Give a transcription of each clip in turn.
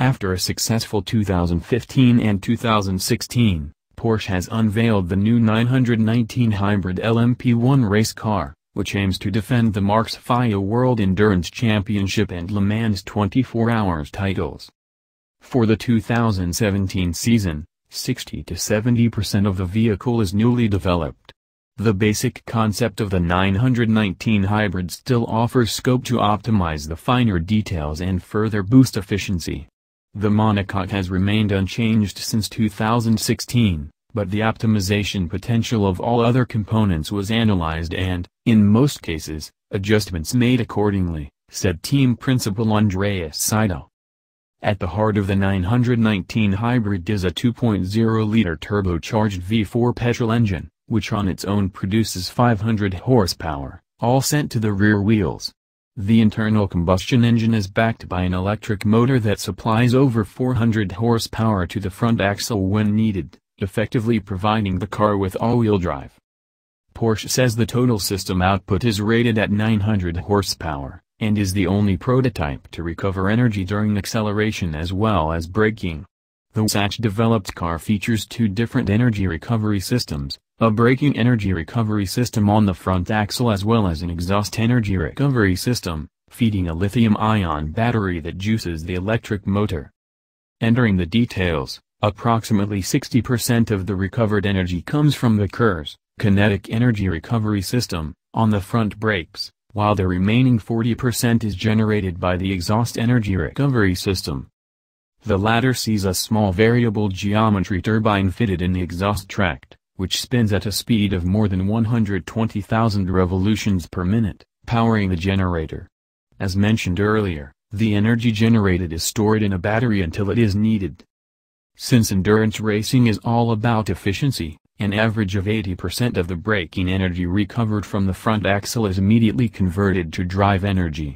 After a successful 2015 and 2016, Porsche has unveiled the new 919 Hybrid LMP1 race car, which aims to defend the marque's FIA World Endurance Championship and Le Mans 24 Hours titles. For the 2017 season, 60 to 70% of the vehicle is newly developed. The basic concept of the 919 hybrid still offers scope to optimize the finer details and further boost efficiency. The monocoque has remained unchanged since 2016, but the optimization potential of all other components was analyzed and, in most cases, adjustments made accordingly, said team principal Andreas Seidl. At the heart of the 919 hybrid is a 2.0-liter turbocharged V4 petrol engine, which on its own produces 500 horsepower, all sent to the rear wheels. The internal combustion engine is backed by an electric motor that supplies over 400 horsepower to the front axle when needed, effectively providing the car with all-wheel drive. Porsche says the total system output is rated at 900 horsepower, and is the only prototype to recover energy during acceleration as well as braking. The Weissach-developed car features two different energy recovery systems, a braking energy recovery system on the front axle as well as an exhaust energy recovery system, feeding a lithium-ion battery that juices the electric motor. Entering the details, approximately 60% of the recovered energy comes from the KERS, kinetic energy recovery system, on the front brakes, while the remaining 40% is generated by the exhaust energy recovery system. The latter sees a small variable geometry turbine fitted in the exhaust tract, which spins at a speed of more than 120,000 revolutions per minute, powering the generator. As mentioned earlier, the energy generated is stored in a battery until it is needed. Since endurance racing is all about efficiency, an average of 80% of the braking energy recovered from the front axle is immediately converted to drive energy.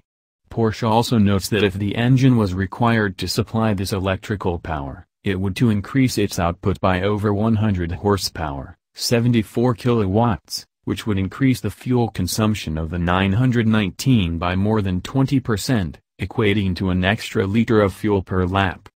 Porsche also notes that if the engine was required to supply this electrical power, it would to increase its output by over 100 horsepower, 74 kilowatts, which would increase the fuel consumption of the 919 by more than 20%, equating to an extra liter of fuel per lap.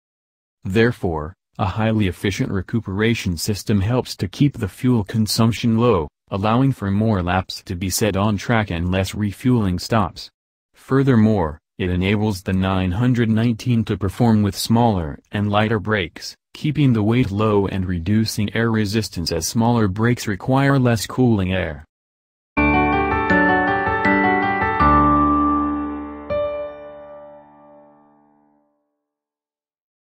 Therefore, a highly efficient recuperation system helps to keep the fuel consumption low, allowing for more laps to be set on track and less refueling stops. Furthermore, it enables the 919 to perform with smaller and lighter brakes, keeping the weight low and reducing air resistance as smaller brakes require less cooling air.